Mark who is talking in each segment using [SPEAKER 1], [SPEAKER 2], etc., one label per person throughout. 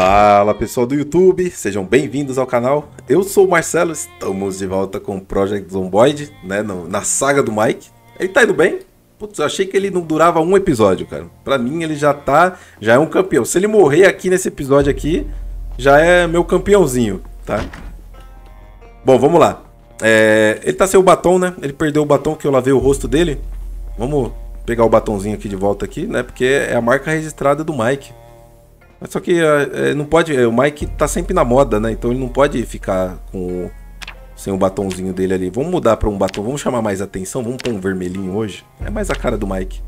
[SPEAKER 1] Fala pessoal do YouTube, sejam bem-vindos ao canal. Eu sou o Marcelo, estamos de volta com o Project Zomboid, né, na saga do Mike. Ele tá indo bem? Putz, eu achei que ele não durava um episódio, cara. Pra mim ele já tá, já é um campeão. Se ele morrer aqui nesse episódio aqui, já é meu campeãozinho, tá? Bom, vamos lá. É, ele tá sem o batom, né? Ele perdeu o batom que eu lavei o rosto dele. Vamos pegar o batonzinho aqui de volta aqui, né? Porque é a marca registrada do Mike. Mas só que é, não pode. É, o Mike tá sempre na moda, né? Então ele não pode ficar com sem o batonzinho dele ali. Vamos mudar para um batom. Vamos chamar mais atenção. Vamos pôr um vermelhinho hoje. É mais a cara do Mike.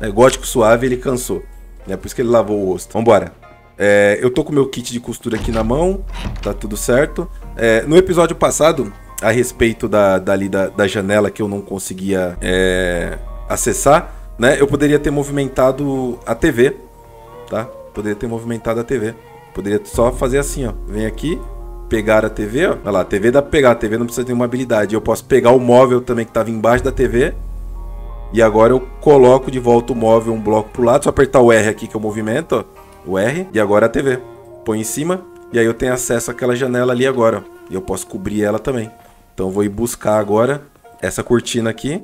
[SPEAKER 1] É, gótico suave, ele cansou. É por isso que ele lavou o rosto. Vambora. É, eu tô com meu kit de costura aqui na mão. Tá tudo certo. É, no episódio passado, a respeito da, dali da, da janela que eu não conseguia é, acessar, né? Eu poderia ter movimentado a TV, tá? Poderia ter movimentado a TV. Poderia só fazer assim, ó. Vem aqui, pegar a TV, ó. Olha lá, a TV dá pra pegar, a TV não precisa ter uma habilidade. Eu posso pegar o móvel também que estava embaixo da TV. E agora eu coloco de volta o móvel um bloco pro lado, só apertar o R aqui que o movimento, ó. O R, e agora a TV. Põe em cima, e aí eu tenho acesso àquela janela ali agora. E eu posso cobrir ela também. Então eu vou ir buscar agora essa cortina aqui.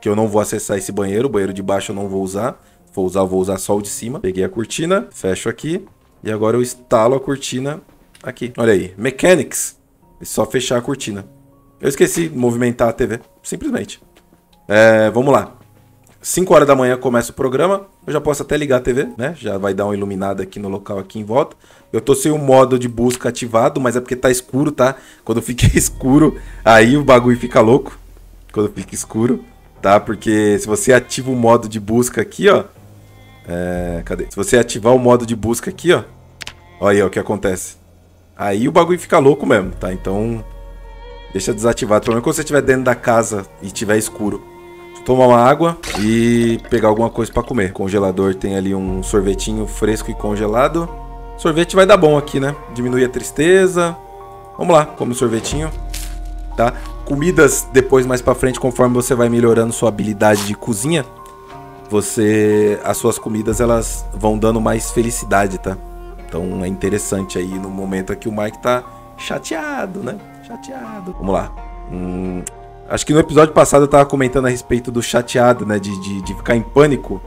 [SPEAKER 1] Que eu não vou acessar esse banheiro, o banheiro de baixo eu não vou usar for usar, vou usar só o de cima. Peguei a cortina, fecho aqui. E agora eu instalo a cortina aqui. Olha aí, Mechanics. É só fechar a cortina. Eu esqueci de movimentar a TV, simplesmente. É, vamos lá. 5 horas da manhã começa o programa. Eu já posso até ligar a TV, né? Já vai dar uma iluminada aqui no local aqui em volta. Eu tô sem o modo de busca ativado, mas é porque tá escuro, tá? Quando fica escuro, aí o bagulho fica louco. Quando fica escuro, tá? Porque se você ativa o modo de busca aqui, ó, é, cadê? Se você ativar o modo de busca aqui, ó. Olha aí ó, o que acontece. Aí o bagulho fica louco mesmo, tá? Então, deixa desativado. Pelo menos quando você estiver dentro da casa e estiver escuro. Tomar uma água e pegar alguma coisa para comer. O congelador tem ali um sorvetinho fresco e congelado. Sorvete vai dar bom aqui, né? Diminui a tristeza. Vamos lá, come o sorvetinho. Tá? Comidas depois mais para frente, conforme você vai melhorando sua habilidade de cozinha, você as suas comidas elas vão dando mais felicidade, tá? Então é interessante aí no momento aqui o Mike tá chateado, né? Chateado. Vamos lá. Hum, acho que no episódio passado eu tava comentando a respeito do chateado, né? De, de, de ficar em pânico.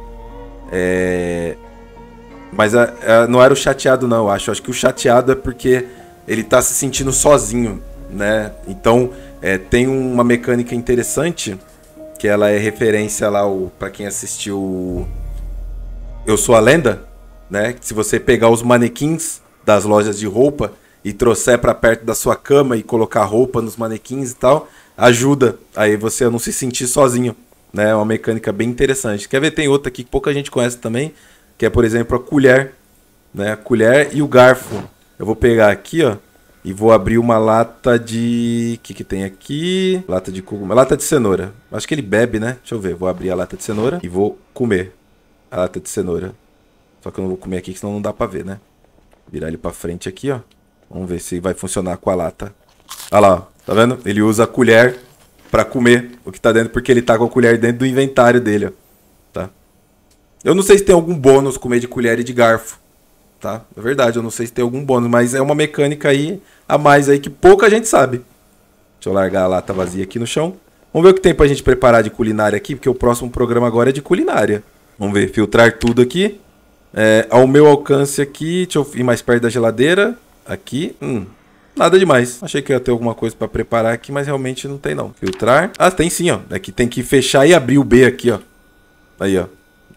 [SPEAKER 1] É... Mas a, a, não era o chateado, não, eu acho. Acho que o chateado é porque ele tá se sentindo sozinho, né? Então é, tem uma mecânica interessante que ela é referência lá para quem assistiu Eu Sou a Lenda, né? Se você pegar os manequins das lojas de roupa e trouxer para perto da sua cama e colocar roupa nos manequins e tal, ajuda aí você a não se sentir sozinho, né? É uma mecânica bem interessante. Quer ver tem outra aqui que pouca gente conhece também, que é por exemplo a colher, né? A colher e o garfo. Eu vou pegar aqui, ó, e vou abrir uma lata de. O que, que tem aqui? Lata de cogumelo. Lata de cenoura. Acho que ele bebe, né? Deixa eu ver. Vou abrir a lata de cenoura e vou comer a lata de cenoura. Só que eu não vou comer aqui, senão não dá pra ver, né? Virar ele pra frente aqui, ó. Vamos ver se vai funcionar com a lata. Olha lá, ó. Tá vendo? Ele usa a colher pra comer o que tá dentro, porque ele tá com a colher dentro do inventário dele, ó. Tá? Eu não sei se tem algum bônus comer de colher e de garfo tá? É verdade, eu não sei se tem algum bônus, mas é uma mecânica aí a mais aí que pouca gente sabe. Deixa eu largar a lata vazia aqui no chão. Vamos ver o que tem pra gente preparar de culinária aqui, porque o próximo programa agora é de culinária. Vamos ver, filtrar tudo aqui. É, ao meu alcance aqui, deixa eu ir mais perto da geladeira. Aqui, hum, nada demais. Achei que ia ter alguma coisa para preparar aqui, mas realmente não tem não. Filtrar. Ah, tem sim, ó. Aqui tem que fechar e abrir o B aqui, ó. Aí, ó.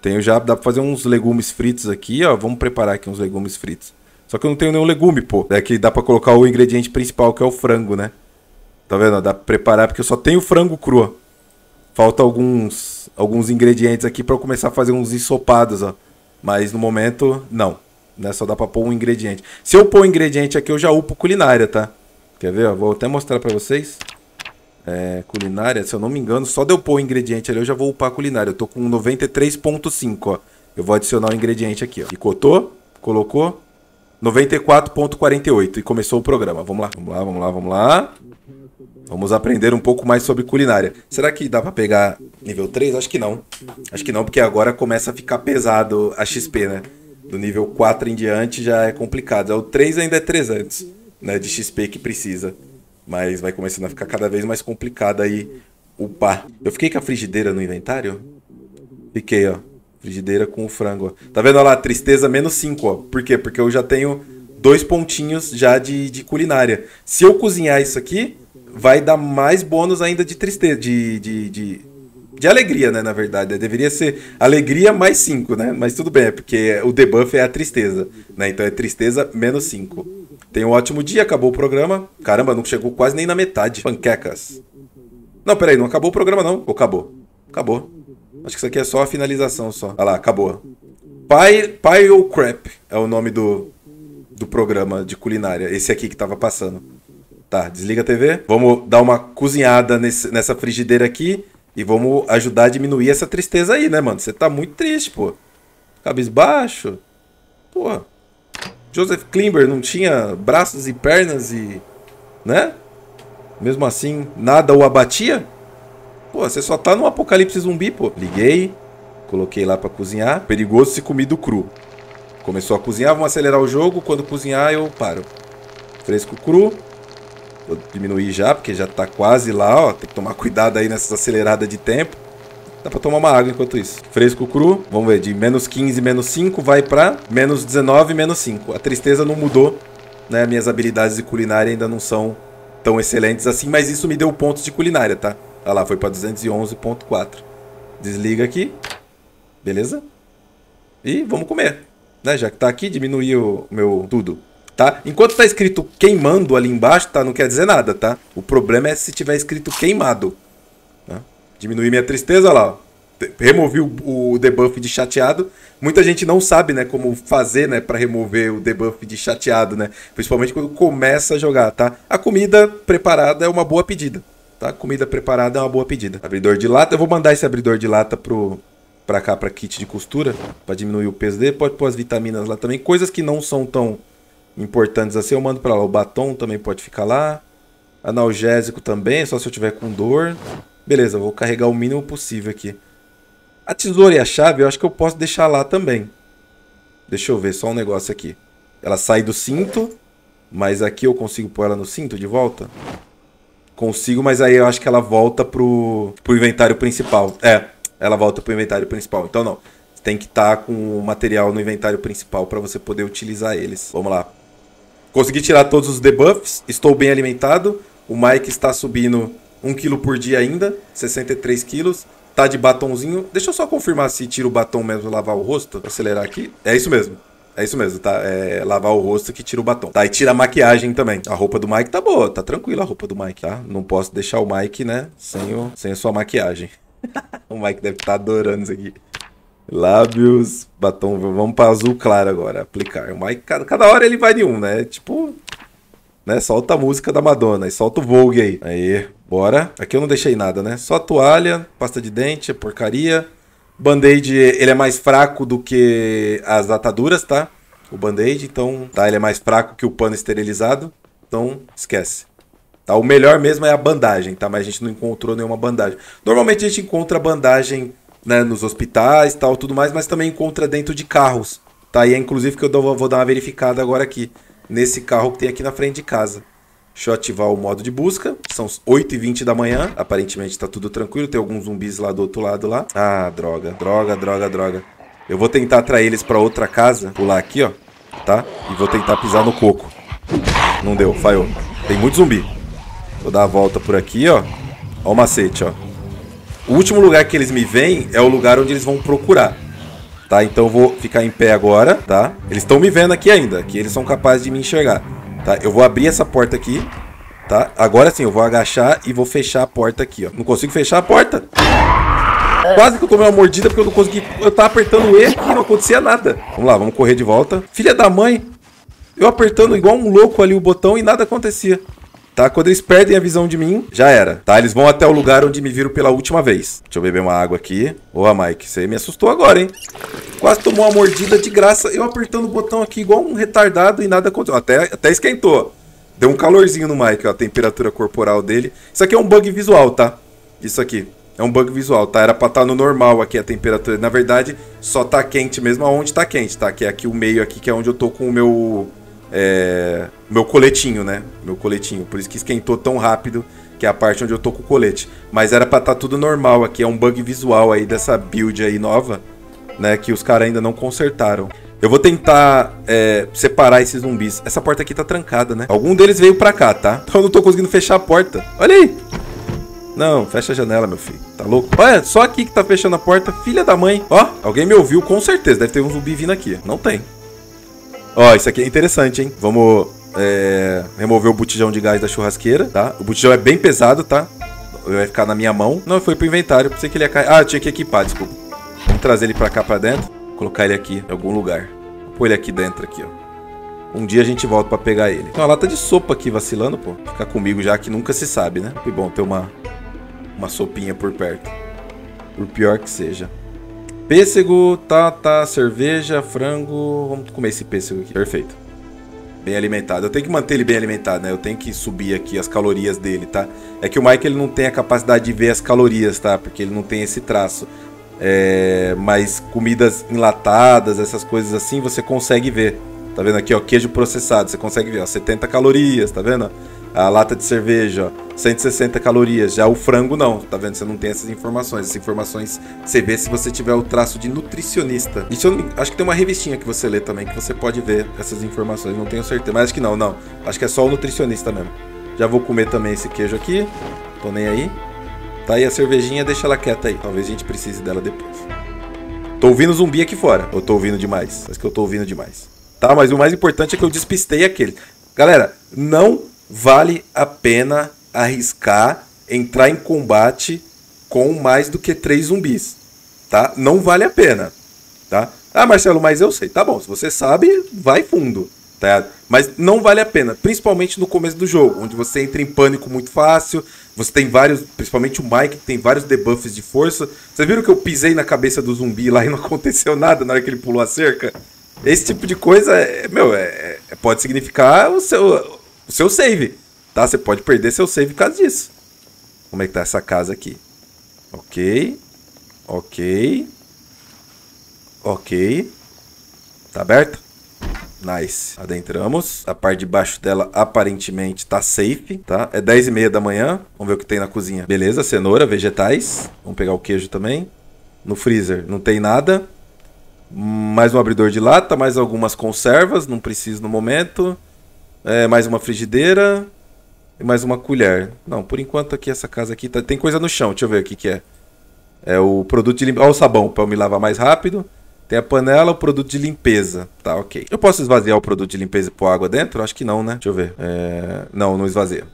[SPEAKER 1] Tenho já, dá pra fazer uns legumes fritos aqui, ó. Vamos preparar aqui uns legumes fritos. Só que eu não tenho nenhum legume, pô. É que dá pra colocar o ingrediente principal, que é o frango, né? Tá vendo? Dá pra preparar, porque eu só tenho frango cru. Falta alguns, alguns ingredientes aqui pra eu começar a fazer uns ensopados, ó. Mas no momento, não. Né? Só dá pra pôr um ingrediente. Se eu pôr um ingrediente aqui, eu já upo culinária, tá? Quer ver? Vou até mostrar pra vocês é, culinária, se eu não me engano, só de eu pôr o ingrediente ali eu já vou upar a culinária. Eu tô com 93.5, ó. Eu vou adicionar o ingrediente aqui, ó. Picotou, colocou 94.48 e começou o programa. Vamos lá, vamos lá, vamos lá, vamos lá. Vamos aprender um pouco mais sobre culinária. Será que dá para pegar nível 3? Acho que não. Acho que não, porque agora começa a ficar pesado a XP, né? Do nível 4 em diante já é complicado. O 3 ainda é 300, né? De XP que precisa. Mas vai começando a ficar cada vez mais complicado aí upar. Eu fiquei com a frigideira no inventário? Fiquei, ó. Frigideira com o frango, ó. Tá vendo lá? Tristeza menos 5, ó. Por quê? Porque eu já tenho dois pontinhos já de, de culinária. Se eu cozinhar isso aqui, vai dar mais bônus ainda de tristeza, de, de, de, de alegria, né, na verdade. Deveria ser alegria mais 5, né? Mas tudo bem, é porque o debuff é a tristeza, né? Então é tristeza menos 5. Tenha um ótimo dia, acabou o programa. Caramba, não chegou quase nem na metade. Panquecas. Não, peraí, não acabou o programa não. Ou acabou? Acabou. Acho que isso aqui é só a finalização só. Lá, acabou. Pie, Pie Crap é o nome do, do programa de culinária. Esse aqui que tava passando. Tá, desliga a TV. Vamos dar uma cozinhada nesse, nessa frigideira aqui. E vamos ajudar a diminuir essa tristeza aí, né, mano? Você tá muito triste, pô. Cabisbaixo. Pô. Joseph Klimber não tinha braços e pernas e. né? Mesmo assim, nada o abatia? Pô, você só tá no apocalipse zumbi, pô. Liguei, coloquei lá para cozinhar. Perigoso se comido cru. Começou a cozinhar, vamos acelerar o jogo. Quando cozinhar, eu paro. Fresco cru. Vou diminuir já, porque já tá quase lá, ó. Tem que tomar cuidado aí nessa acelerada de tempo. Dá pra tomar uma água enquanto isso. Fresco cru, vamos ver, de menos 15, menos 5 vai pra menos 19, menos 5. A tristeza não mudou, né? Minhas habilidades de culinária ainda não são tão excelentes assim, mas isso me deu pontos de culinária, tá? Olha lá, foi pra 211.4. Desliga aqui. Beleza? E vamos comer. Né? Já que tá aqui, diminuir o meu tudo tá? Enquanto tá escrito queimando ali embaixo, tá? Não quer dizer nada, tá? O problema é se tiver escrito queimado. Tá? Diminuir minha tristeza, olha lá. Removi o, o, debuff de chateado. Muita gente não sabe, né, como fazer, né, para remover o debuff de chateado, né? Principalmente quando começa a jogar, tá? A comida preparada é uma boa pedida, tá? Comida preparada é uma boa pedida. Abridor de lata, eu vou mandar esse abridor de lata pro para cá para kit de costura, para diminuir o peso dele. Pode pôr as vitaminas lá também, coisas que não são tão importantes assim, eu mando para lá. O batom também pode ficar lá. Analgésico também, só se eu tiver com dor. Beleza, vou carregar o mínimo possível aqui. A tesoura e a chave eu acho que eu posso deixar lá também. Deixa eu ver só um negócio aqui. Ela sai do cinto, mas aqui eu consigo pôr ela no cinto de volta? Consigo, mas aí eu acho que ela volta pro, pro inventário principal. É, ela volta pro inventário principal. Então não, tem que estar tá com o material no inventário principal para você poder utilizar eles. Vamos lá. Consegui tirar todos os debuffs, estou bem alimentado. O Mike está subindo 1 kg por dia ainda, 63 quilos. Tá de batonzinho. Deixa eu só confirmar se tira o batom mesmo lavar o rosto. Vou acelerar aqui. É isso mesmo. É isso mesmo, tá? É lavar o rosto que tira o batom. Tá, e tira a maquiagem também. A roupa do Mike tá boa, tá tranquila a roupa do Mike, tá? Não posso deixar o Mike, né, sem, o, sem a sua maquiagem. o Mike deve estar tá adorando isso aqui. Lábios, batom, vamos para azul claro agora, aplicar. Mas cada, cada hora ele vai de um, né? Tipo, né? Solta a música da Madonna e solta o Vogue aí. Aí, bora. Aqui eu não deixei nada, né? Só toalha, pasta de dente, porcaria. Band-aid, ele é mais fraco do que as ataduras, tá? O band-aid, então, tá? Ele é mais fraco que o pano esterilizado. Então, esquece. Tá? O melhor mesmo é a bandagem, tá? Mas a gente não encontrou nenhuma bandagem. Normalmente a gente encontra bandagem né, nos hospitais tal, tudo mais, mas também encontra dentro de carros. Tá? E é inclusive que eu vou dar uma verificada agora aqui, nesse carro que tem aqui na frente de casa. Deixa eu ativar o modo de busca. São 8h20 da manhã. Aparentemente tá tudo tranquilo. Tem alguns zumbis lá do outro lado lá. Ah, droga, droga, droga, droga. Eu vou tentar atrair eles para outra casa. Pular aqui, ó. Tá? E vou tentar pisar no coco. Não deu, falhou. Tem muito zumbi. Vou dar a volta por aqui, ó. Ó o macete, ó. O último lugar que eles me veem é o lugar onde eles vão procurar. Tá? Então eu vou ficar em pé agora, tá? Eles estão me vendo aqui ainda, que eles são capazes de me enxergar. Tá? Eu vou abrir essa porta aqui, tá? Agora sim, eu vou agachar e vou fechar a porta aqui, ó. Não consigo fechar a porta. Quase que eu tomei uma mordida porque eu não consegui. Eu tava apertando o E e não acontecia nada. Vamos lá, vamos correr de volta. Filha da mãe. Eu apertando igual um louco ali o botão e nada acontecia tá? Quando eles perdem a visão de mim, já era, tá? Eles vão até o lugar onde me viram pela última vez. Deixa eu beber uma água aqui. Boa, Mike, você me assustou agora, hein? Quase tomou uma mordida de graça, eu apertando o botão aqui igual um retardado e nada aconteceu. Até, até esquentou. Deu um calorzinho no Mike, ó, a temperatura corporal dele. Isso aqui é um bug visual, tá? Isso aqui. É um bug visual, tá? Era pra estar tá no normal aqui a temperatura. Na verdade, só tá quente mesmo aonde tá quente, tá? Que é aqui o meio aqui, que é onde eu tô com o meu... É, meu coletinho, né? Meu coletinho. Por isso que esquentou tão rápido, que é a parte onde eu tô com o colete. Mas era pra estar tá tudo normal aqui. É um bug visual aí dessa build aí nova, né? Que os caras ainda não consertaram. Eu vou tentar é, separar esses zumbis. Essa porta aqui tá trancada, né? Algum deles veio pra cá, tá? Então eu não tô conseguindo fechar a porta. Olha aí! Não, fecha a janela, meu filho. Tá louco? Olha, só aqui que tá fechando a porta. Filha da mãe. Ó, alguém me ouviu com certeza. Deve ter um zumbi vindo aqui. Não tem. Ó, isso aqui é interessante, hein? Vamos é, remover o botijão de gás da churrasqueira, tá? O botijão é bem pesado, tá? Vai ficar na minha mão. Não, foi pro inventário. Pensei que ele ia cair. Ah, eu tinha que equipar, desculpa. Vamos trazer ele pra cá, pra dentro. Colocar ele aqui, em algum lugar. Vou pôr ele aqui dentro, aqui, ó. Um dia a gente volta pra pegar ele. Tem uma lata de sopa aqui vacilando, pô. Ficar comigo já que nunca se sabe, né? Foi bom ter uma, uma sopinha por perto. Por pior que seja. Pêssego, tá, cerveja, frango. Vamos comer esse pêssego aqui. Perfeito. Bem alimentado. Eu tenho que manter ele bem alimentado, né? Eu tenho que subir aqui as calorias dele, tá? É que o Mike ele não tem a capacidade de ver as calorias, tá? Porque ele não tem esse traço. É... Mas comidas enlatadas, essas coisas assim, você consegue ver. Tá vendo aqui, ó? Queijo processado. Você consegue ver, ó. 70 calorias, tá vendo? A lata de cerveja, ó. 160 calorias. Já o frango não, tá vendo? Você não tem essas informações. Essas informações você vê se você tiver o traço de nutricionista. Isso eu acho que tem uma revistinha que você lê também que você pode ver essas informações. Não tenho certeza, mas acho que não, não. Acho que é só o nutricionista mesmo. Já vou comer também esse queijo aqui. Tô nem aí. Tá aí a cervejinha, deixa ela quieta aí. Talvez a gente precise dela depois. Tô ouvindo zumbi aqui fora. Ou tô ouvindo demais? Acho que eu tô ouvindo demais. Tá, mas o mais importante é que eu despistei aquele. Galera, não vale a pena arriscar entrar em combate com mais do que três zumbis, tá? Não vale a pena, tá? Ah, Marcelo, mas eu sei. Tá bom, se você sabe, vai fundo, tá? Mas não vale a pena, principalmente no começo do jogo, onde você entra em pânico muito fácil, você tem vários, principalmente o Mike, tem vários debuffs de força. Vocês viram que eu pisei na cabeça do zumbi lá e não aconteceu nada na hora que ele pulou a cerca? Esse tipo de coisa, é, meu, é, é pode significar o seu, o seu save. Tá? Você pode perder seu save por causa disso. Como é que tá essa casa aqui? Ok. Ok. Ok. Tá aberto? Nice. Adentramos. A parte de baixo dela aparentemente tá safe, tá? É 10 e meia da manhã. Vamos ver o que tem na cozinha. Beleza, cenoura, vegetais. Vamos pegar o queijo também. No freezer não tem nada. Mais um abridor de lata, mais algumas conservas. Não preciso no momento. É, mais uma frigideira e mais uma colher. Não, por enquanto aqui essa casa aqui tá... tem coisa no chão. Deixa eu ver o que, que é. É o produto de limpeza. Olha o sabão para eu me lavar mais rápido. Tem a panela, o produto de limpeza. Tá, ok. Eu posso esvaziar o produto de limpeza e pôr água dentro? Acho que não, né? Deixa eu ver. É... Não, não esvazia.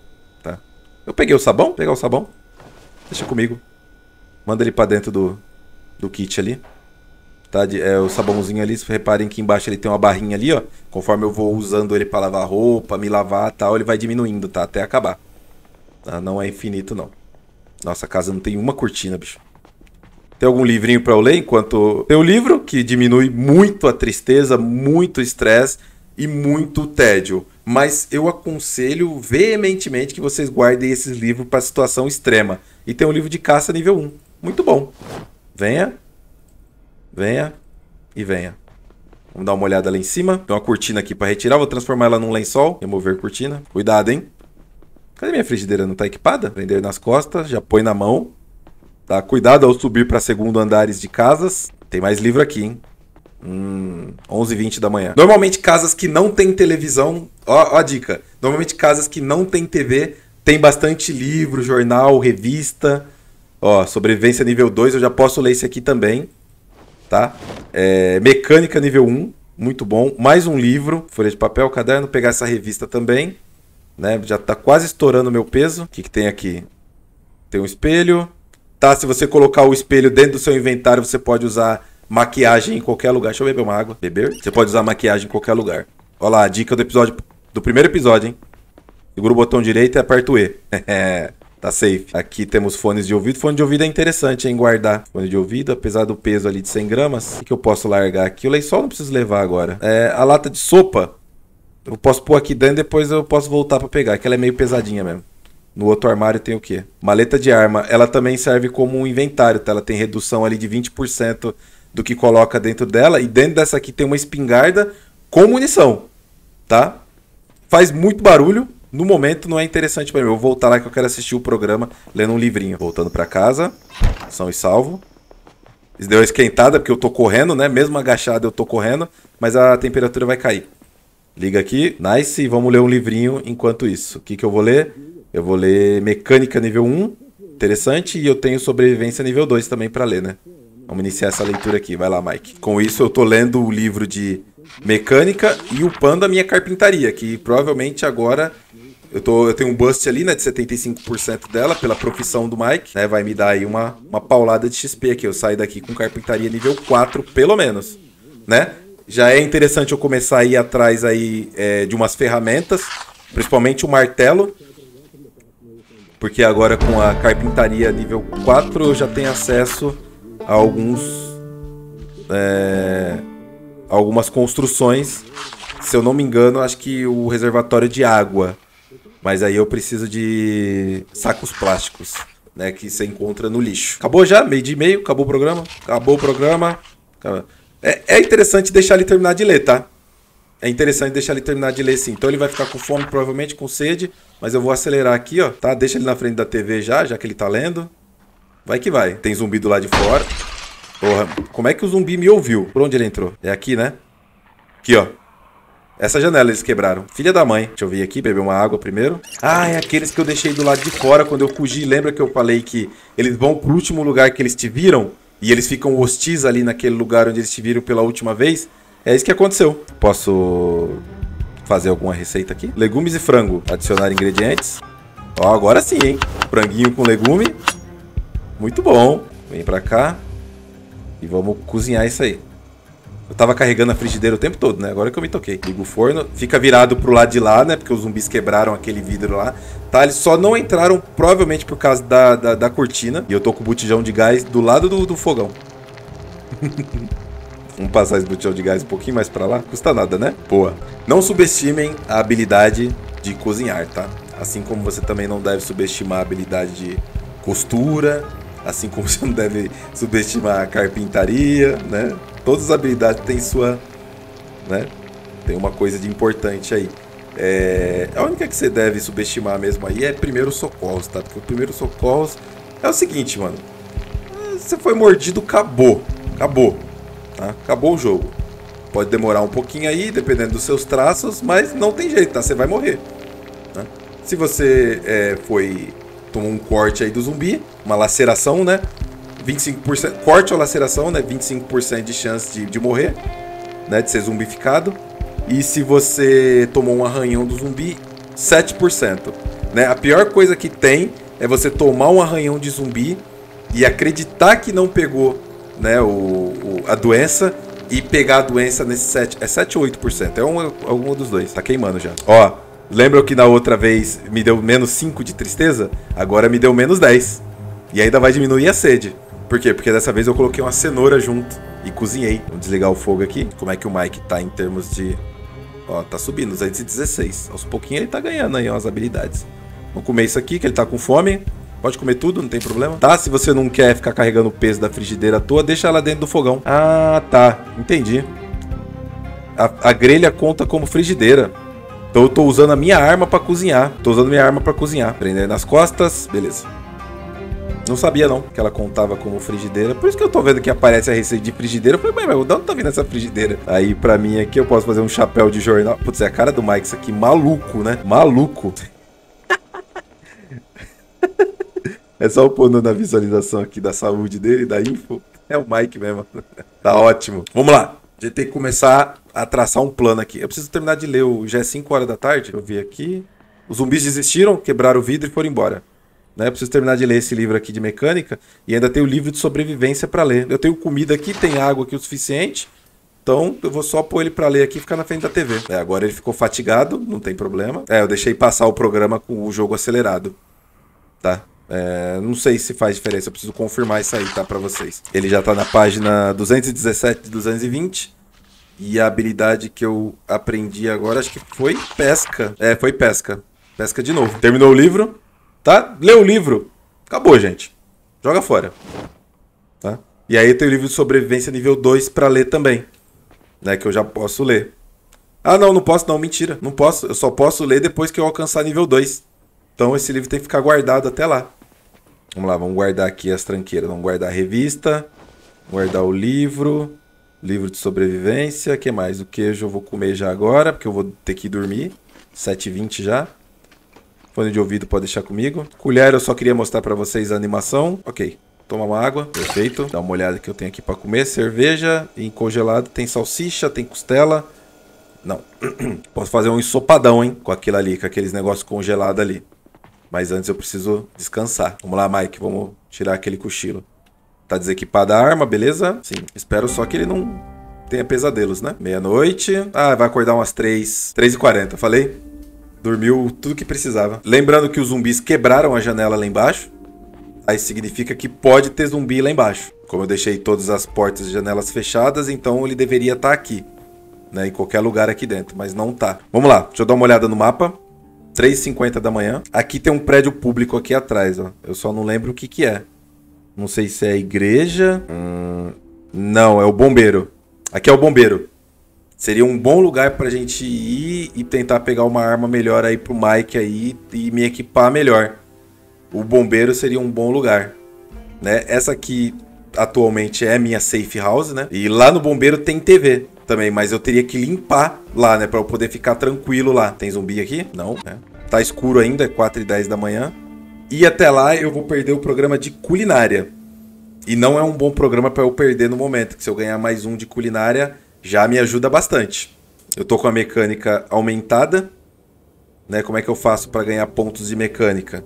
[SPEAKER 1] Tá. Eu peguei o sabão? Vou pegar o sabão. Deixa comigo. Manda ele para dentro do, do kit ali. Tá? De, é, o sabãozinho ali, reparem que embaixo ele tem uma barrinha ali, ó. Conforme eu vou usando ele para lavar roupa, me lavar tal, ele vai diminuindo, tá? Até acabar. Tá? Não é infinito, não. Nossa, a casa não tem uma cortina, bicho. Tem algum livrinho para eu ler enquanto... Tem o livro, que diminui muito a tristeza, muito o estresse e muito tédio. Mas eu aconselho veementemente que vocês guardem esses livros para situação extrema. E tem um livro de caça nível 1. Muito bom. Venha Venha e venha. Vamos dar uma olhada lá em cima. Tem uma cortina aqui para retirar. Vou transformar ela num lençol. Remover cortina. Cuidado, hein? Cadê minha frigideira? Não tá equipada? Prender nas costas. Já põe na mão. Tá? Cuidado ao subir para segundo andares de casas. Tem mais livro aqui, hein? Hum, 11h20 da manhã. Normalmente casas que não tem televisão... Ó, ó a dica. Normalmente casas que não tem TV tem bastante livro, jornal, revista. Ó, sobrevivência nível 2. Eu já posso ler esse aqui também tá? É, Mecânica nível 1, muito bom. Mais um livro, folha de papel, caderno, pegar essa revista também. Né? Já está quase estourando meu peso. O que, que tem aqui? Tem um espelho. Tá, se você colocar o espelho dentro do seu inventário, você pode usar maquiagem em qualquer lugar. Deixa eu beber uma água. Beber? Você pode usar maquiagem em qualquer lugar. Olha lá, a dica do episódio do primeiro episódio, hein? Segura o botão direito e aperta o E. Tá safe. Aqui temos fones de ouvido. Fone de ouvido é interessante, em guardar. Fone de ouvido, apesar do peso ali de 100 gramas. O que eu posso largar aqui? O lençol não preciso levar agora. É, a lata de sopa, eu posso pôr aqui dentro depois eu posso voltar para pegar, que ela é meio pesadinha mesmo. No outro armário tem o quê? Maleta de arma. Ela também serve como um inventário, tá? Ela tem redução ali de 20% do que coloca dentro dela. E dentro dessa aqui tem uma espingarda com munição, tá? Faz muito barulho. No momento não é interessante para mim. Eu vou voltar lá que eu quero assistir o programa lendo um livrinho. Voltando para casa. São e salvo. Deu uma esquentada porque eu tô correndo, né? Mesmo agachado eu tô correndo, mas a temperatura vai cair. Liga aqui, nice, e vamos ler um livrinho enquanto isso. O que, que eu vou ler? Eu vou ler Mecânica nível 1, interessante, e eu tenho Sobrevivência nível 2 também para ler, né? Vamos iniciar essa leitura aqui, vai lá, Mike. Com isso eu tô lendo o livro de Mecânica e upando a minha carpintaria, que provavelmente agora eu, tô, eu tenho um bust ali, né, de 75% dela, pela profissão do Mike, né, vai me dar aí uma, uma paulada de XP aqui. Eu saio daqui com carpintaria nível 4, pelo menos, né? Já é interessante eu começar a ir atrás aí é, de umas ferramentas, principalmente o martelo, porque agora com a carpintaria nível 4 eu já tenho acesso a alguns. É, algumas construções. Se eu não me engano, acho que o reservatório de água. Mas aí eu preciso de sacos plásticos, né? Que você encontra no lixo. Acabou já? Meio de meio? Acabou o programa? Acabou o programa. É, é interessante deixar ele terminar de ler, tá? É interessante deixar ele terminar de ler sim. Então ele vai ficar com fome, provavelmente com sede. Mas eu vou acelerar aqui, ó. Tá? Deixa ele na frente da TV já, já que ele tá lendo. Vai que vai. Tem zumbi do lado de fora. Porra, como é que o zumbi me ouviu? Por onde ele entrou? É aqui, né? Aqui, ó. Essa janela eles quebraram. Filha da mãe. Deixa eu vir aqui, beber uma água primeiro. Ah, é aqueles que eu deixei do lado de fora quando eu fugi. Lembra que eu falei que eles vão pro último lugar que eles te viram? E eles ficam hostis ali naquele lugar onde eles te viram pela última vez? É isso que aconteceu. Posso fazer alguma receita aqui? Legumes e frango. Adicionar ingredientes. Ó, agora sim, hein? Franguinho com legume. Muito bom. Vem pra cá. E vamos cozinhar isso aí. Eu tava carregando a frigideira o tempo todo, né? Agora que eu me toquei. Ligo o forno. Fica virado pro lado de lá, né? Porque os zumbis quebraram aquele vidro lá. Tá? Eles só não entraram, provavelmente por causa da, da, da cortina. E eu tô com o botijão de gás do lado do, do fogão. Vamos passar esse botijão de gás um pouquinho mais para lá. Custa nada, né? Boa. Não subestimem a habilidade de cozinhar, tá? Assim como você também não deve subestimar a habilidade de costura, assim como você não deve subestimar a carpintaria, né? Todas as habilidades têm sua, né? Tem uma coisa de importante aí. É, a única que você deve subestimar mesmo aí é primeiro socorros, tá? Porque o primeiro socorros é o seguinte, mano. Você foi mordido, acabou. Acabou. Tá? Acabou o jogo. Pode demorar um pouquinho aí, dependendo dos seus traços, mas não tem jeito, tá? Você vai morrer. Tá? Se você é, foi. tomou um corte aí do zumbi, uma laceração, né? 25%. Corte ou laceração, né? 25% de chance de, de morrer, né? De ser zumbificado. E se você tomou um arranhão do zumbi, 7%. Né? A pior coisa que tem é você tomar um arranhão de zumbi e acreditar que não pegou né, o, o, a doença e pegar a doença nesse 7. É 7 ou 8%? É um, algum dos dois. Tá queimando já. Ó, lembra que na outra vez me deu menos 5 de tristeza? Agora me deu menos 10. E ainda vai diminuir a sede. Por quê? Porque dessa vez eu coloquei uma cenoura junto e cozinhei. Vamos desligar o fogo aqui. Como é que o Mike tá em termos de. Ó, tá subindo, 216. Aos pouquinhos ele tá ganhando aí umas habilidades. Vamos comer isso aqui, que ele tá com fome. Pode comer tudo, não tem problema. Tá? Se você não quer ficar carregando o peso da frigideira à toa, deixa ela dentro do fogão. Ah, tá. Entendi. A, a grelha conta como frigideira. Então eu tô usando a minha arma para cozinhar. Tô usando minha arma para cozinhar. Prender nas costas. Beleza. Não sabia não que ela contava como frigideira. Por isso que eu tô vendo que aparece a receita de frigideira. Eu falei, mas de onde tá vindo essa frigideira? Aí pra mim aqui eu posso fazer um chapéu de jornal. Putz, é a cara do Mike isso aqui. Maluco, né? Maluco. É só o pondo na visualização aqui da saúde dele, da info. É o Mike mesmo. tá ótimo. Vamos lá. A gente tem que começar a traçar um plano aqui. Eu preciso terminar de ler o. Já é 5 horas da tarde. Eu vi aqui. Os zumbis desistiram, quebraram o vidro e foram embora. Né? Preciso terminar de ler esse livro aqui de mecânica. E ainda tem o livro de sobrevivência para ler. Eu tenho comida aqui, tem água aqui o suficiente. Então eu vou só pôr ele para ler aqui e ficar na frente da TV. É, agora ele ficou fatigado, não tem problema. É, eu deixei passar o programa com o jogo acelerado. Tá? É, não sei se faz diferença, eu preciso confirmar isso aí, tá? Pra vocês. Ele já tá na página 217 de 220. E a habilidade que eu aprendi agora, acho que foi pesca. É, foi pesca. Pesca de novo. Terminou o livro. Tá? Lê o livro. Acabou, gente. Joga fora. Tá? E aí tem o livro de sobrevivência nível 2 para ler também. Né? Que eu já posso ler. Ah, não, não posso, não. Mentira. Não posso. Eu só posso ler depois que eu alcançar nível 2. Então esse livro tem que ficar guardado até lá. Vamos lá, vamos guardar aqui as tranqueiras. Vamos guardar a revista. Guardar o livro. Livro de sobrevivência. O que mais? O queijo eu vou comer já agora, porque eu vou ter que dormir. 7h20 já. Fone de ouvido pode deixar comigo. Colher eu só queria mostrar para vocês a animação. Ok. Toma uma água. Perfeito. Dá uma olhada que eu tenho aqui para comer. Cerveja. Em congelado tem salsicha, tem costela. Não. Posso fazer um ensopadão, hein? Com aquilo ali, com aqueles negócios congelados ali. Mas antes eu preciso descansar. Vamos lá, Mike. Vamos tirar aquele cochilo. Tá desequipada a arma, beleza? Sim. Espero só que ele não tenha pesadelos, né? Meia-noite. Ah, vai acordar umas 3. 3h40, falei? Dormiu tudo que precisava. Lembrando que os zumbis quebraram a janela lá embaixo. Aí significa que pode ter zumbi lá embaixo. Como eu deixei todas as portas e janelas fechadas, então ele deveria estar tá aqui. Né, em qualquer lugar aqui dentro, mas não tá. Vamos lá, deixa eu dar uma olhada no mapa. 3h50 da manhã. Aqui tem um prédio público aqui atrás, ó. Eu só não lembro o que que é. Não sei se é a igreja. Hum, não, é o bombeiro. Aqui é o bombeiro. Seria um bom lugar pra gente ir e tentar pegar uma arma melhor aí pro Mike aí e me equipar melhor. O bombeiro seria um bom lugar. Né? Essa aqui atualmente é minha safe house, né? E lá no bombeiro tem TV também, mas eu teria que limpar lá, né? Pra eu poder ficar tranquilo lá. Tem zumbi aqui? Não, né? Tá escuro ainda, é 4 e 10 da manhã. E até lá eu vou perder o programa de culinária. E não é um bom programa para eu perder no momento, que se eu ganhar mais um de culinária, já me ajuda bastante. Eu tô com a mecânica aumentada, né? Como é que eu faço para ganhar pontos de mecânica?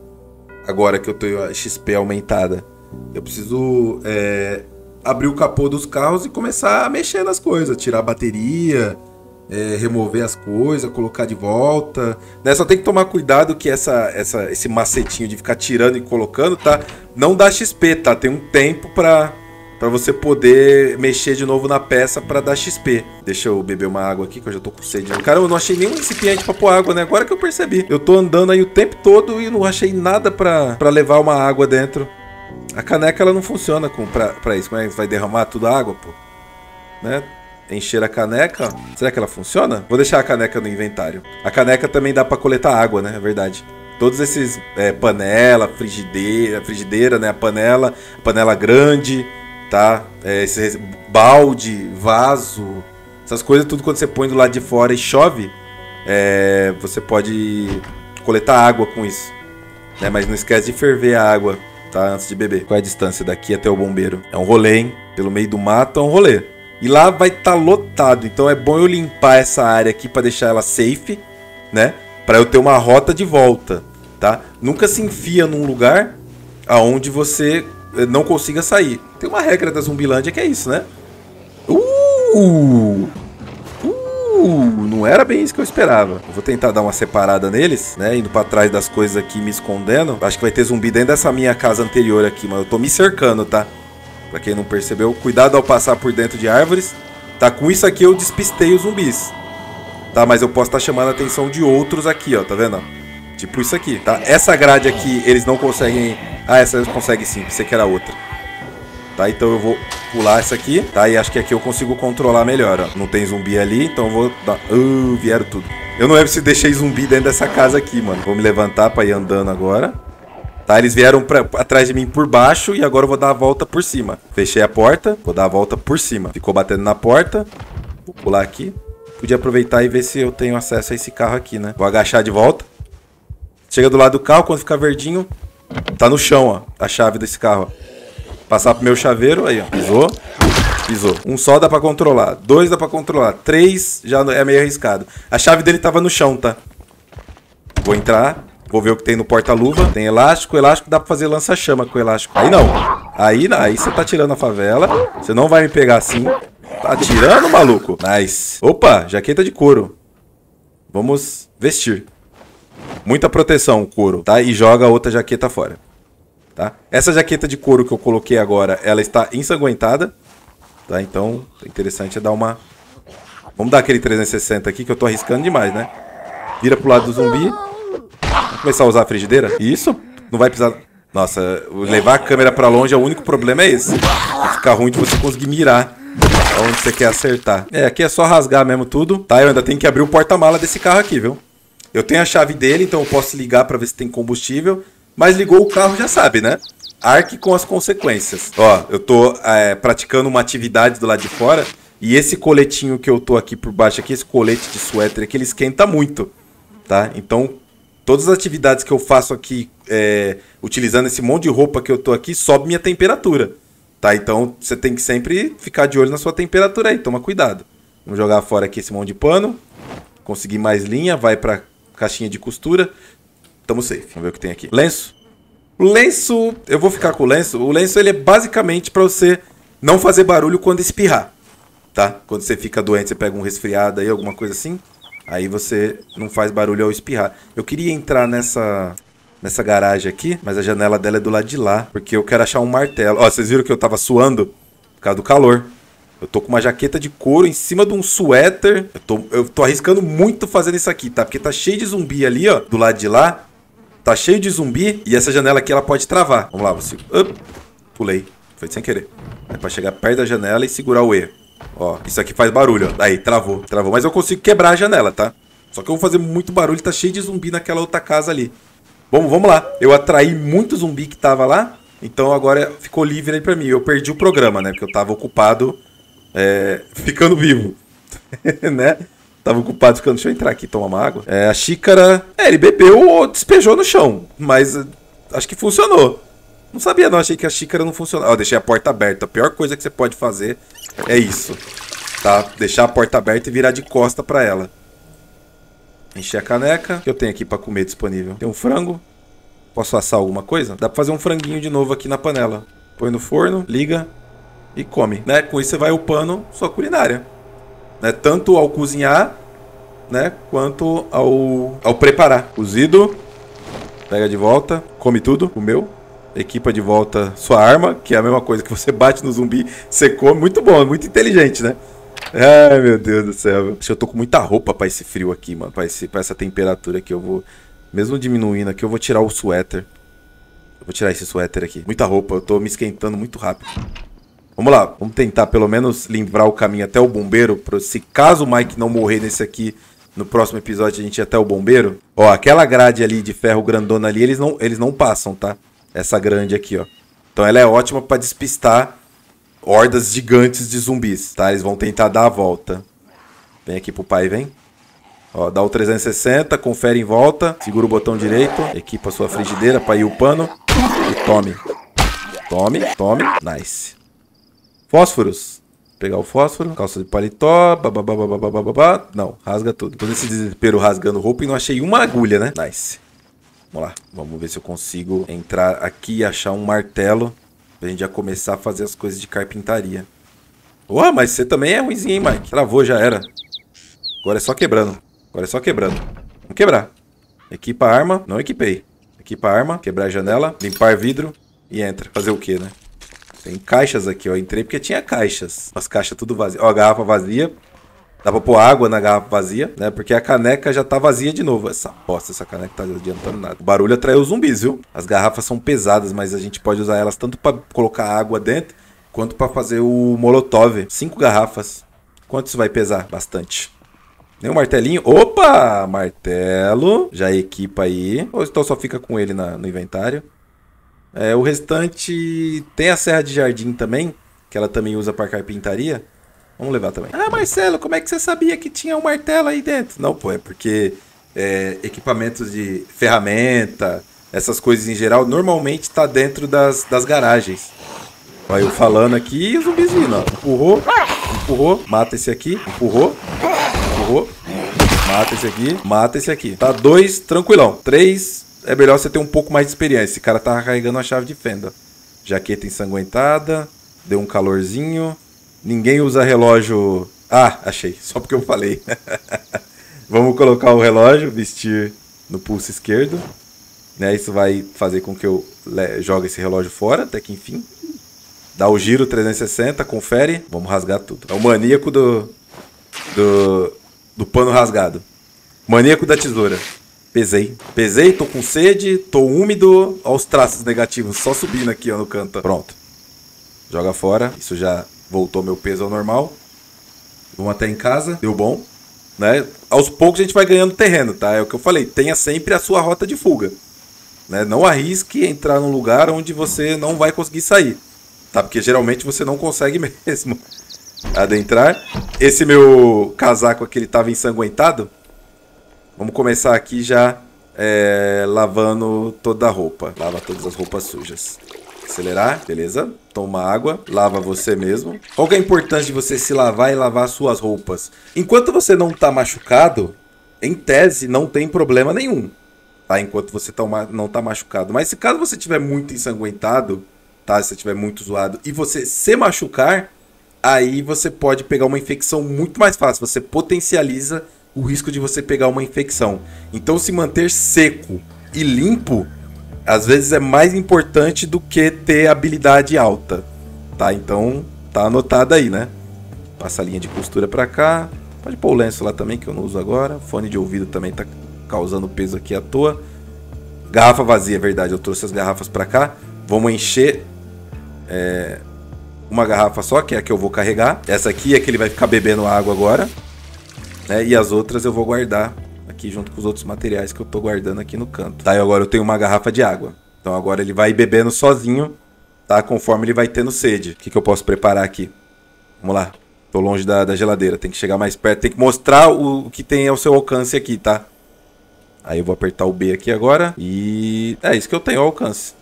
[SPEAKER 1] Agora que eu tenho a XP aumentada. Eu preciso é, abrir o capô dos carros e começar a mexer nas coisas, tirar a bateria, é, remover as coisas, colocar de volta. Né? Só tem que tomar cuidado que essa, essa, esse macetinho de ficar tirando e colocando, tá? Não dá XP, tá? Tem um tempo para para você poder mexer de novo na peça para dar XP. Deixa eu beber uma água aqui que eu já tô com sede. Cara, eu não achei nenhum recipiente para pôr água, né? Agora que eu percebi. Eu tô andando aí o tempo todo e não achei nada para levar uma água dentro. A caneca ela não funciona com para isso, mas vai derramar tudo a água, pô. Né? Encher a caneca, será que ela funciona? Vou deixar a caneca no inventário. A caneca também dá para coletar água, né? É verdade todos esses é, panela, frigideira, frigideira, né? A panela, a panela grande, tá? É, esse balde, vaso, essas coisas, tudo quando você põe do lado de fora e chove, é, você pode coletar água com isso. Né? Mas não esquece de ferver a água, tá? Antes de beber. Qual é a distância daqui até o bombeiro? É um rolê, hein? Pelo meio do mato é um rolê. E lá vai estar tá lotado, então é bom eu limpar essa área aqui para deixar ela safe, né? Para eu ter uma rota de volta, tá? Nunca se enfia num lugar aonde você não consiga sair. Tem uma regra da Zumbilândia que é isso, né? Uh! Uh! Não era bem isso que eu esperava. Eu vou tentar dar uma separada neles, né? Indo para trás das coisas aqui, me escondendo. Acho que vai ter zumbi dentro dessa minha casa anterior aqui, mas eu tô me cercando, tá? Pra quem não percebeu, cuidado ao passar por dentro de árvores. Tá, com isso aqui eu despistei os zumbis. Tá, mas eu posso estar tá chamando a atenção de outros aqui, ó, tá vendo? Tipo isso aqui, tá? Essa grade aqui, eles não conseguem... Ah, essa eles conseguem sim, pensei que era outra. Tá, então eu vou pular essa aqui, tá? E acho que aqui eu consigo controlar melhor, ó. Não tem zumbi ali, então eu vou dar... Uh, vieram tudo. Eu não lembro se deixei zumbi dentro dessa casa aqui, mano. Vou me levantar pra ir andando agora. Tá, eles vieram pra, atrás de mim por baixo e agora eu vou dar a volta por cima. Fechei a porta, vou dar a volta por cima. Ficou batendo na porta. Vou pular aqui. Podia aproveitar e ver se eu tenho acesso a esse carro aqui, né? Vou agachar de volta. Chega do lado do carro, quando ficar verdinho, tá no chão, ó, a chave desse carro. Passar pro meu chaveiro, aí, ó. Pisou. Pisou. Um só dá pra controlar. Dois dá pra controlar. Três já é meio arriscado. A chave dele tava no chão, tá? Vou entrar. Vou ver o que tem no porta-luva. Tem elástico. Elástico dá pra fazer lança-chama com elástico. Aí não. Aí. Aí você tá tirando a favela. Você não vai me pegar assim. Tá tirando, maluco? Nice. Opa, jaqueta de couro. Vamos vestir. Muita proteção, couro, tá? E joga outra jaqueta fora. Tá? Essa jaqueta de couro que eu coloquei agora, ela está ensanguentada. Tá? Então, é interessante é dar uma... Vamos dar aquele 360 aqui, que eu tô arriscando demais, né? Vira pro lado do zumbi. Vamos começar a usar a frigideira. Isso. Não vai precisar... Nossa, levar a câmera pra longe, o único problema é esse. Ficar ruim de você conseguir mirar onde você quer acertar. É, aqui é só rasgar mesmo tudo. Tá, eu ainda tenho que abrir o porta-mala desse carro aqui, viu? Eu tenho a chave dele, então eu posso ligar para ver se tem combustível. Mas ligou o carro, já sabe, né? Arque com as consequências. Ó, eu tô é, praticando uma atividade do lado de fora. E esse coletinho que eu tô aqui por baixo, aqui, esse colete de suéter aqui, ele esquenta muito, tá? Então, todas as atividades que eu faço aqui, é, utilizando esse monte de roupa que eu tô aqui, sobe minha temperatura, tá? Então, você tem que sempre ficar de olho na sua temperatura aí, toma cuidado. Vamos jogar fora aqui esse monte de pano. Conseguir mais linha, vai pra caixinha de costura. Tamo safe. Vamos ver o que tem aqui. Lenço. Lenço, eu vou ficar com o lenço. O lenço ele é basicamente para você não fazer barulho quando espirrar, tá? Quando você fica doente, você pega um resfriado aí, alguma coisa assim, aí você não faz barulho ao espirrar. Eu queria entrar nessa nessa garagem aqui, mas a janela dela é do lado de lá, porque eu quero achar um martelo. Ó, vocês viram que eu tava suando por causa do calor. Eu tô com uma jaqueta de couro em cima de um suéter. Eu tô, eu tô arriscando muito fazendo isso aqui, tá? Porque tá cheio de zumbi ali, ó, do lado de lá. Tá cheio de zumbi e essa janela aqui ela pode travar. Vamos lá, você. Up, pulei. Foi sem querer. É pra chegar perto da janela e segurar o E. Ó, isso aqui faz barulho, ó. Aí, travou. Travou. Mas eu consigo quebrar a janela, tá? Só que eu vou fazer muito barulho. Tá cheio de zumbi naquela outra casa ali. Bom, vamos lá. Eu atraí muito zumbi que tava lá. Então agora ficou livre aí pra mim. Eu perdi o programa, né? Porque eu tava ocupado é, ficando vivo. né? Tava ocupado ficando. Deixa eu entrar aqui tomar uma água. É, a xícara. É, ele bebeu ou despejou no chão. Mas uh, acho que funcionou. Não sabia, não. Achei que a xícara não funcionava. Ó, deixei a porta aberta. A pior coisa que você pode fazer é isso. Tá? Deixar a porta aberta e virar de costa pra ela. Encher a caneca. O que eu tenho aqui pra comer disponível? Tem um frango. Posso assar alguma coisa? Dá pra fazer um franguinho de novo aqui na panela. Põe no forno, liga e come. Né? Com isso você vai upando sua culinária né? Tanto ao cozinhar, né? Quanto ao, ao preparar. Cozido, pega de volta, come tudo, comeu. Equipa de volta sua arma, que é a mesma coisa que você bate no zumbi, você come. Muito bom, muito inteligente, né? Ai, meu Deus do céu. Acho que eu tô com muita roupa pra esse frio aqui, mano. Pra, esse, pra essa temperatura aqui. Eu vou. Mesmo diminuindo aqui, eu vou tirar o suéter. Eu vou tirar esse suéter aqui. Muita roupa, eu tô me esquentando muito rápido. Vamos lá, vamos tentar pelo menos livrar o caminho até o bombeiro. Pra, se caso o Mike não morrer nesse aqui, no próximo episódio a gente ir até o bombeiro. Ó, aquela grade ali de ferro grandona ali, eles não, eles não passam, tá? Essa grande aqui, ó. Então ela é ótima para despistar hordas gigantes de zumbis, tá? Eles vão tentar dar a volta. Vem aqui pro pai, vem. Ó, dá o 360, confere em volta, segura o botão direito, equipa sua frigideira para ir o pano e tome. Tome, tome, nice. Fósforos. Pegar o fósforo, calça de paletó, babá. Não, rasga tudo. Todo esse desespero rasgando roupa e não achei uma agulha, né? Nice. Vamos lá. Vamos ver se eu consigo entrar aqui e achar um martelo. Pra gente já começar a fazer as coisas de carpintaria. Ué, mas você também é ruimzinho, hein, Mike? Travou, já era. Agora é só quebrando. Agora é só quebrando. Vamos quebrar. Equipa a arma. Não equipei. Equipa a arma. Quebrar a janela. Limpar vidro. E entra. Fazer o quê, né? Tem caixas aqui, ó. Entrei porque tinha caixas. As caixas tudo vazias. Ó, a garrafa vazia. Dá pra pôr água na garrafa vazia, né? Porque a caneca já tá vazia de novo. Essa bosta, essa caneca tá adiantando nada. O barulho atraiu os zumbis, viu? As garrafas são pesadas, mas a gente pode usar elas tanto para colocar água dentro, quanto para fazer o molotov. Cinco garrafas. Quanto isso vai pesar? Bastante. Nem um martelinho. Opa! Martelo. Já equipa aí. Ou então só fica com ele na, no inventário. É, o restante tem a serra de jardim também, que ela também usa para carpintaria. Vamos levar também. Ah, Marcelo, como é que você sabia que tinha um martelo aí dentro? Não, pô, é porque é, equipamentos de ferramenta, essas coisas em geral, normalmente está dentro das, das garagens. Vai eu falando aqui e o zumbizinho, ó. Empurrou, empurrou, mata esse aqui, empurrou, empurrou, mata esse aqui, mata esse aqui. Tá dois, tranquilão. Três, é melhor você ter um pouco mais de experiência. Esse cara tava carregando a chave de fenda. Jaqueta ensanguentada, deu um calorzinho. Ninguém usa relógio. Ah, achei, só porque eu falei. Vamos colocar o relógio, vestir no pulso esquerdo. Né, isso vai fazer com que eu jogue esse relógio fora, até que enfim. Dá o giro 360, confere. Vamos rasgar tudo. É o maníaco do, do, do pano rasgado. Maníaco da tesoura. Pesei. Pesei, tô com sede, tô úmido. Olha os traços negativos, só subindo aqui ó, no canto. Pronto. Joga fora. Isso já voltou meu peso ao normal. Vamos até em casa. Deu bom. Né? Aos poucos a gente vai ganhando terreno, tá? É o que eu falei. Tenha sempre a sua rota de fuga. Né? Não arrisque entrar num lugar onde você não vai conseguir sair. Tá? Porque geralmente você não consegue mesmo adentrar. Esse meu casaco aqui, ele tava ensanguentado. Vamos começar aqui já é, lavando toda a roupa. Lava todas as roupas sujas. Acelerar, beleza. Toma água, lava você mesmo. Qual é a importância de você se lavar e lavar suas roupas? Enquanto você não tá machucado, em tese não tem problema nenhum. Tá? Enquanto você tá, não tá machucado. Mas se caso você tiver muito ensanguentado, tá? Se você tiver muito zoado e você se machucar, aí você pode pegar uma infecção muito mais fácil. Você potencializa o risco de você pegar uma infecção. Então, se manter seco e limpo, às vezes é mais importante do que ter habilidade alta, tá? Então, tá anotado aí, né? Passa a linha de costura para cá. Pode pôr o lenço lá também, que eu não uso agora. Fone de ouvido também tá causando peso aqui à toa. Garrafa vazia, é verdade. Eu trouxe as garrafas para cá. Vamos encher é, uma garrafa só, que é a que eu vou carregar. Essa aqui é que ele vai ficar bebendo água agora. Né? E as outras eu vou guardar aqui junto com os outros materiais que eu tô guardando aqui no canto. Tá, e agora eu tenho uma garrafa de água. Então agora ele vai bebendo sozinho, tá? Conforme ele vai tendo sede. O que, que eu posso preparar aqui? Vamos lá. Tô longe da, da geladeira, tem que chegar mais perto, tem que mostrar o, o que tem ao seu alcance aqui, tá? Aí eu vou apertar o B aqui agora e... É isso que eu tenho ao alcance.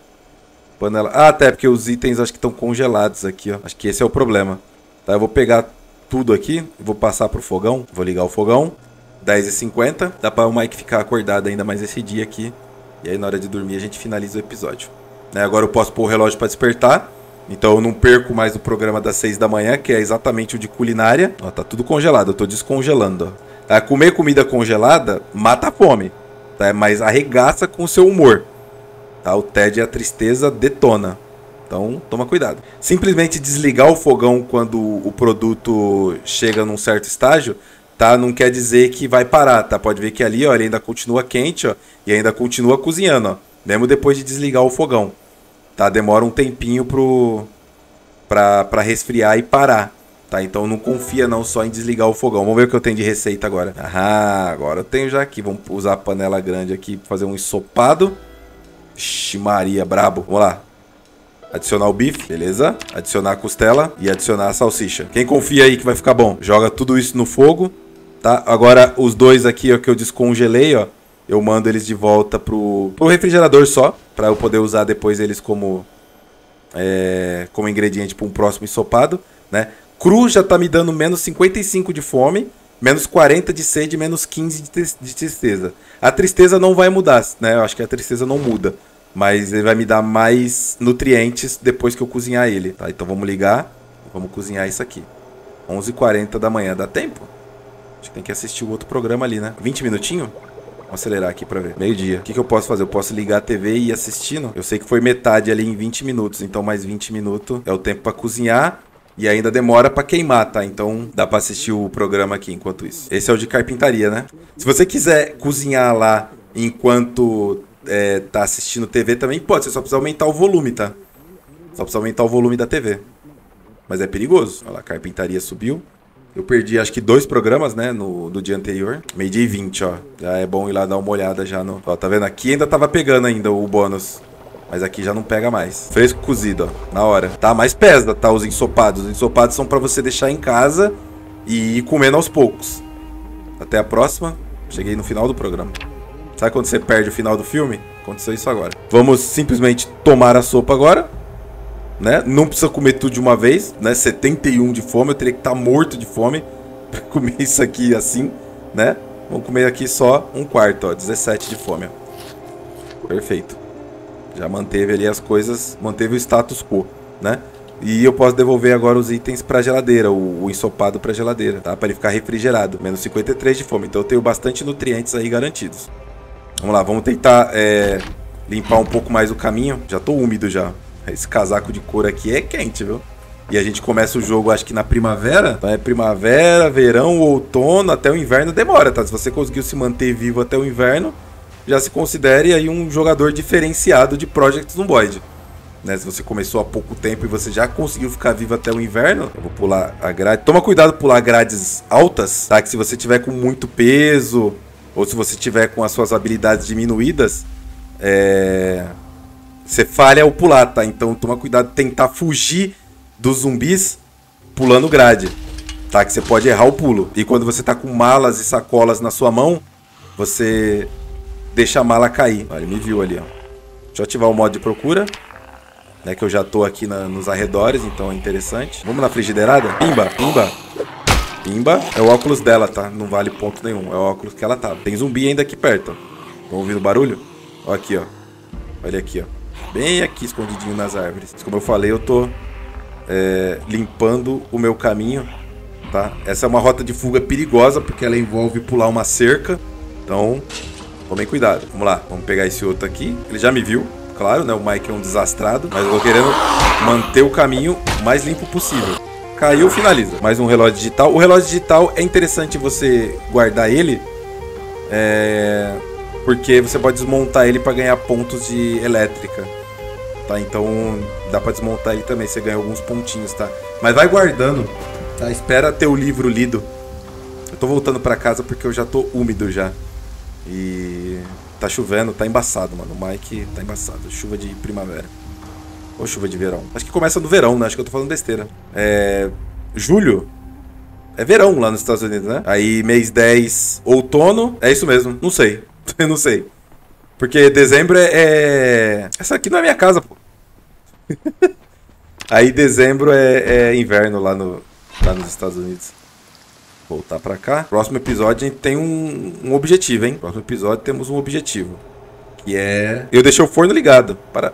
[SPEAKER 1] Panela... Ah, até porque os itens acho que estão congelados aqui, ó. Acho que esse é o problema. Tá, eu vou pegar tudo aqui. Vou passar pro fogão. Vou ligar o fogão. 10h50. Dá para o Mike ficar acordado ainda mais esse dia aqui. E aí na hora de dormir a gente finaliza o episódio. Né, agora eu posso pôr o relógio para despertar. Então eu não perco mais o programa das 6 da manhã, que é exatamente o de culinária. Ó, tá tudo congelado, eu tô descongelando. Ó. Tá, comer comida congelada mata a fome. Tá? Mas arregaça com o seu humor. Tá? O TED e a tristeza detona. Então, toma cuidado. Simplesmente desligar o fogão quando o produto chega num certo estágio, tá? Não quer dizer que vai parar, tá? Pode ver que ali, ó, ele ainda continua quente, ó, e ainda continua cozinhando, ó, mesmo depois de desligar o fogão. Tá? Demora um tempinho pro para resfriar e parar. Tá, então não confia não só em desligar o fogão. Vamos ver o que eu tenho de receita agora. Ah, agora eu tenho já aqui. Vamos usar a panela grande aqui fazer um ensopado. Ixi, Maria, brabo. Vamos lá. Adicionar o bife, beleza? Adicionar a costela e adicionar a salsicha. Quem confia aí que vai ficar bom? Joga tudo isso no fogo, tá? Agora os dois aqui ó, que eu descongelei, ó, eu mando eles de volta pro, pro refrigerador só, para eu poder usar depois eles como é, como ingrediente para um próximo ensopado, né? Cru já tá me dando menos 55 de fome, menos 40 de sede, menos 15 de tristeza. A tristeza não vai mudar, né? Eu acho que a tristeza não muda. Mas ele vai me dar mais nutrientes depois que eu cozinhar ele, tá? Então vamos ligar, vamos cozinhar isso aqui. 11h40 da manhã, dá tempo? Acho que tem que assistir o outro programa ali, né? 20 minutinhos? Vamos acelerar aqui pra ver. Meio-dia. O que, que eu posso fazer? Eu posso ligar a TV e ir assistindo? Eu sei que foi metade ali em 20 minutos, então mais 20 minutos é o tempo para cozinhar. E ainda demora para queimar, tá? Então dá para assistir o programa aqui enquanto isso. Esse é o de carpintaria, né? Se você quiser cozinhar lá enquanto é, tá assistindo TV também pode, você só precisa aumentar o volume, tá? Só precisa aumentar o volume da TV. Mas é perigoso. Olha lá, a carpintaria subiu. Eu perdi acho que dois programas, né, no, do dia anterior. Meio dia e 20, ó. Já é bom ir lá dar uma olhada já no... Ó, tá vendo? Aqui ainda tava pegando ainda o bônus. Mas aqui já não pega mais. Fresco cozido, ó. Na hora. Tá, mais pesa, tá? Os ensopados. Os ensopados são para você deixar em casa e ir comendo aos poucos. Até a próxima. Cheguei no final do programa. Sabe quando você perde o final do filme? Aconteceu isso agora. Vamos simplesmente tomar a sopa agora. Né? Não precisa comer tudo de uma vez, né? 71 de fome, eu teria que estar tá morto de fome para comer isso aqui assim, né? Vamos comer aqui só um quarto, ó, 17 de fome. Ó. Perfeito. Já manteve ali as coisas, manteve o status quo, né? E eu posso devolver agora os itens para geladeira, o, o ensopado para geladeira, tá? Para ele ficar refrigerado, menos 53 de fome. Então eu tenho bastante nutrientes aí garantidos. Vamos lá, vamos tentar é, limpar um pouco mais o caminho. Já tô úmido já. Esse casaco de couro aqui é quente, viu? E a gente começa o jogo, acho que na primavera. Então é primavera, verão, outono, até o inverno demora, tá? Se você conseguiu se manter vivo até o inverno, já se considere aí um jogador diferenciado de Project Zomboid. Né, se você começou há pouco tempo e você já conseguiu ficar vivo até o inverno, eu vou pular a grade. Toma cuidado pular grades altas, tá? Que se você tiver com muito peso ou se você tiver com as suas habilidades diminuídas, é... você falha ao pular, tá? Então toma cuidado tentar fugir dos zumbis pulando grade, tá? Que você pode errar o pulo. E quando você tá com malas e sacolas na sua mão, você deixa a mala cair. Ele me viu ali, ó. Deixa eu ativar o modo de procura. Né, que eu já tô aqui na, nos arredores, então é interessante. Vamos na frigideirada? Pimba, pimba. Pimba. É o óculos dela, tá? Não vale ponto nenhum. É o óculos que ela tá. Tem zumbi ainda aqui perto. Estão ouvindo o barulho? Ó aqui, ó. Olha aqui, ó. Bem aqui, escondidinho nas árvores. Como eu falei, eu tô é, limpando o meu caminho, tá? Essa é uma rota de fuga perigosa, porque ela envolve pular uma cerca. Então, tomem cuidado. Vamos lá, vamos pegar esse outro aqui. Ele já me viu, claro, né? O Mike é um desastrado, mas eu tô querendo manter o caminho mais limpo possível. Caiu, finaliza. Mais um relógio digital. O relógio digital é interessante você guardar ele, é... porque você pode desmontar ele para ganhar pontos de elétrica. Tá? Então dá para desmontar ele também, você ganha alguns pontinhos, tá? Mas vai guardando, tá? Espera ter o livro lido. Eu tô voltando para casa porque eu já tô úmido já. E tá chovendo, tá embaçado, mano. O Mike tá embaçado. Chuva de primavera. Ou chuva de verão. Acho que começa no verão, né? Acho que eu tô falando besteira. É. Julho. É verão lá nos Estados Unidos, né? Aí mês 10, outono. É isso mesmo. Não sei. Eu não sei. Porque dezembro é, é. Essa aqui não é minha casa, pô. Aí dezembro é, é inverno lá, no, lá nos Estados Unidos voltar para cá. Próximo episódio a gente tem um, um, objetivo, hein? Próximo episódio temos um objetivo. Que é. Eu deixei o forno ligado. Para.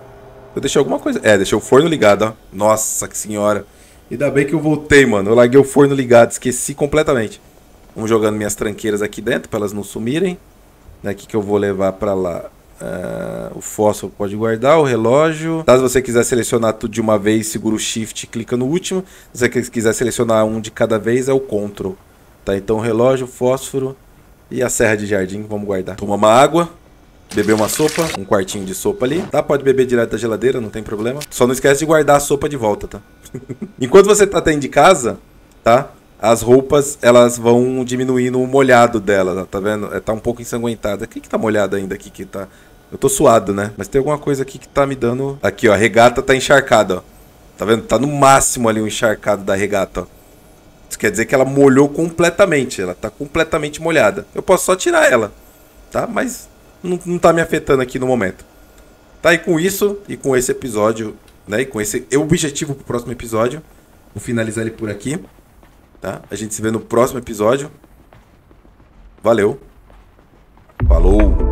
[SPEAKER 1] Eu deixei alguma coisa. É, deixei o forno ligado, ó. Nossa que senhora. Ainda bem que eu voltei, mano. Eu larguei o forno ligado, esqueci completamente. Vamos jogando minhas tranqueiras aqui dentro para elas não sumirem. Daqui que eu vou levar para lá. Uh, o fósforo pode guardar, o relógio. Caso você quiser selecionar tudo de uma vez, segura o Shift e clica no último. Se você quiser selecionar um de cada vez, é o Ctrl. Tá, então relógio, fósforo e a serra de jardim, vamos guardar. Toma uma água, beber uma sopa, um quartinho de sopa ali. Tá, pode beber direto da geladeira, não tem problema. Só não esquece de guardar a sopa de volta, tá? Enquanto você tá dentro de casa, tá? As roupas, elas vão diminuindo o molhado dela, tá vendo? É, tá um pouco ensanguentada. O que que tá molhado ainda aqui que tá... Eu tô suado, né? Mas tem alguma coisa aqui que tá me dando... Aqui, ó, a regata tá encharcada, ó. Tá vendo? Tá no máximo ali o encharcado da regata, ó. Isso quer dizer que ela molhou completamente. Ela está completamente molhada. Eu posso só tirar ela, tá? Mas não, não tá me afetando aqui no momento. Tá? E com isso, e com esse episódio, né? E com esse objetivo pro próximo episódio, vou finalizar ele por aqui. Tá? A gente se vê no próximo episódio. Valeu. Falou.